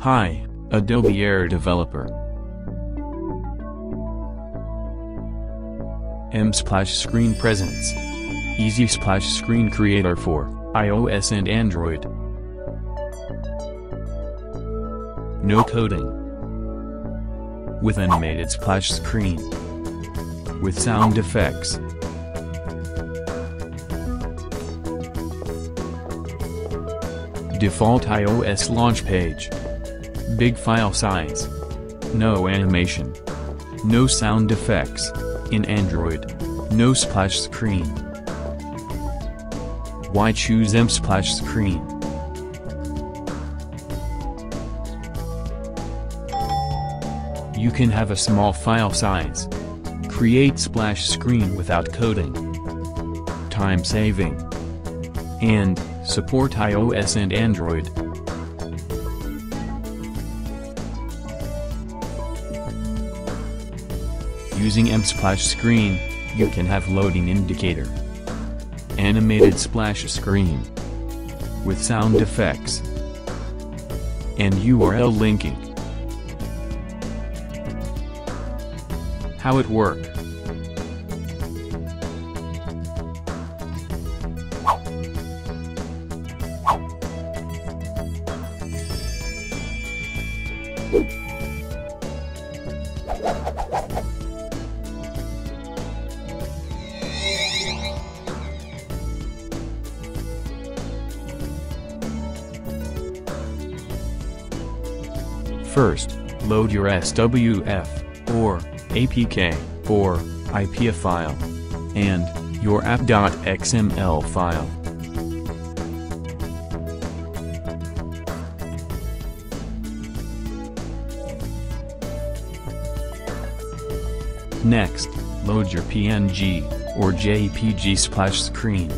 Hi, Adobe Air Developer. M-Splash Screen presents Easy Splash Screen Creator for iOS and Android. No coding. With animated splash screen. With sound effects. Default iOS launch page. Big file size. No animation. No sound effects. In Android. No splash screen. Why choose M splash screen? You can have a small file size. Create splash screen without coding. Time saving. And, support iOS and Android. Using M-Splash Screen, you can have loading indicator. Animated splash screen. With sound effects. And URL linking. How it work? First, load your SWF, or APK, or IPA file, and your app.xml file. Next, load your PNG or JPG splash screen.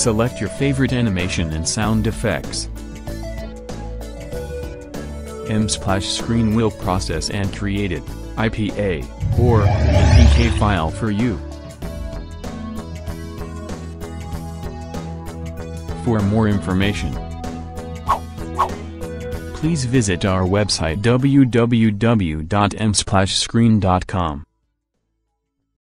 Select your favorite animation and sound effects. M-Splash screen will process and create it, IPA, or APK file for you. For more information, please visit our website www.msplashscreen.com.